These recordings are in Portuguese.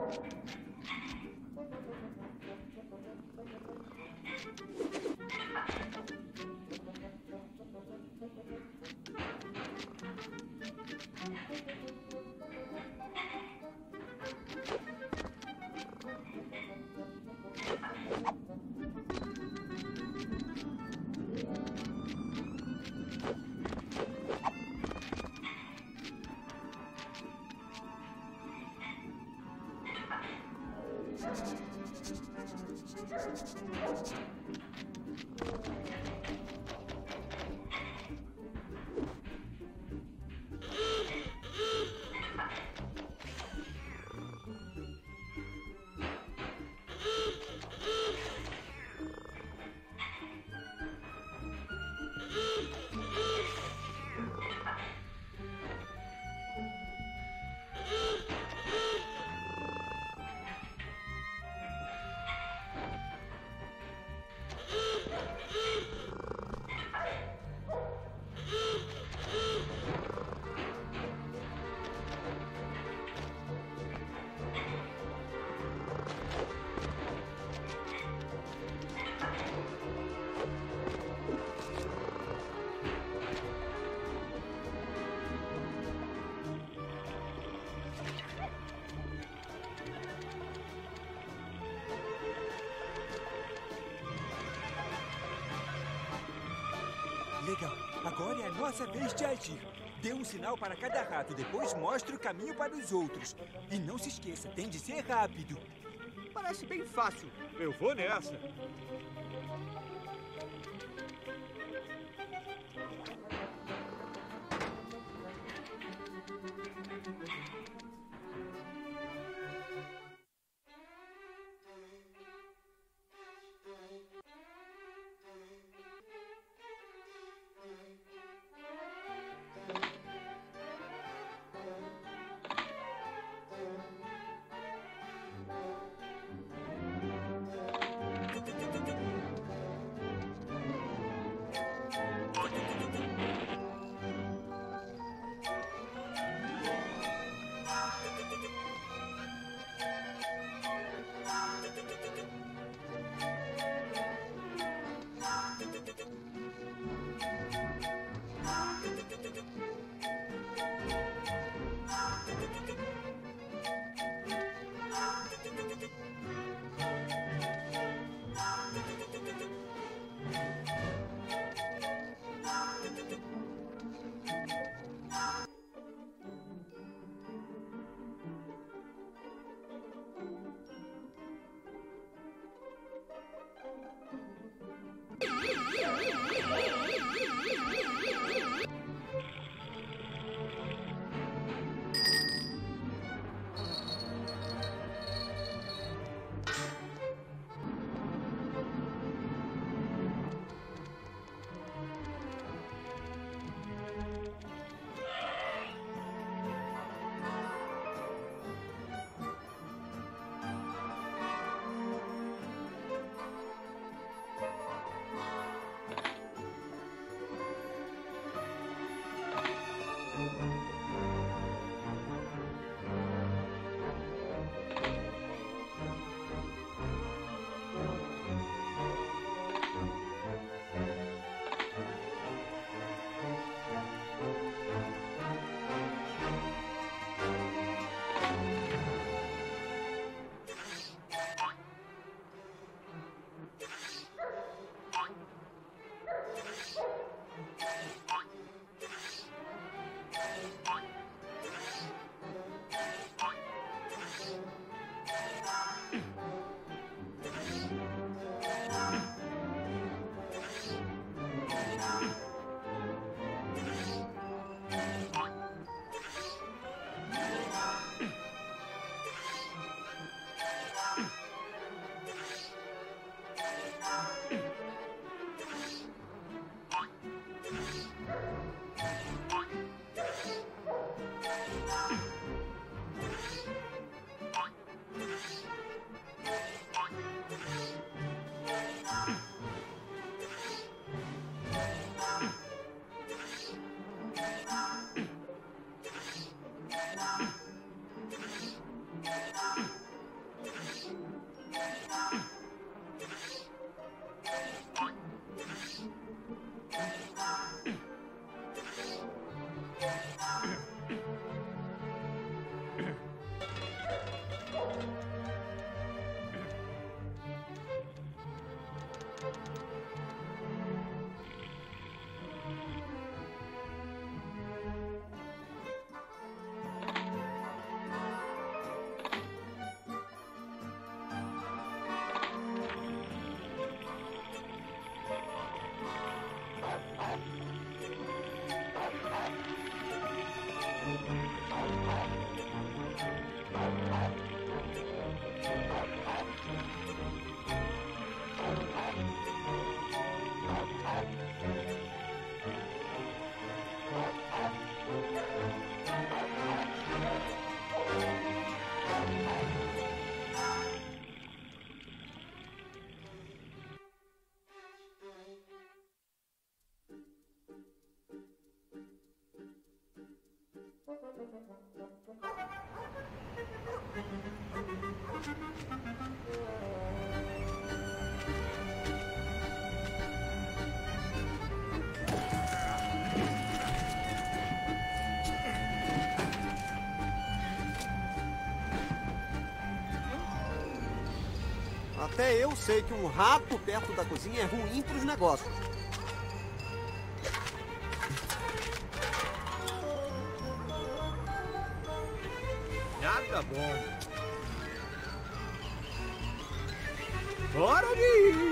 Thank you. Legal. Agora é a nossa vez de agir. Dê um sinal para cada rato, depois mostre o caminho para os outros. E não se esqueça, tem de ser rápido. Parece bem fácil. Eu vou nessa. Até eu sei que um rato perto da cozinha é ruim pros negócios. Nada bom. Hora de ir.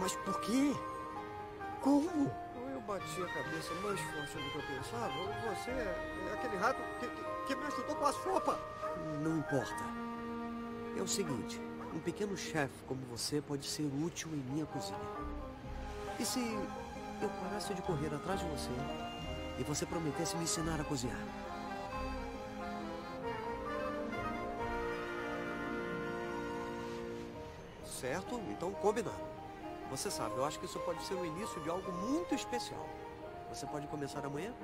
Mas por quê? Como? Eu bati a cabeça mais forte do que eu pensava. Você é aquele rato que, que, que me ajudou com a sopa. Não importa. É o seguinte, um pequeno chefe como você pode ser útil em minha cozinha. E se eu parasse de correr atrás de você e você prometesse me ensinar a cozinhar? Certo, então combinado. Você sabe, eu acho que isso pode ser o início de algo muito especial. Você pode começar amanhã?